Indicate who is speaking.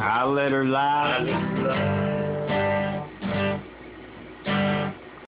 Speaker 1: I
Speaker 2: let her lie.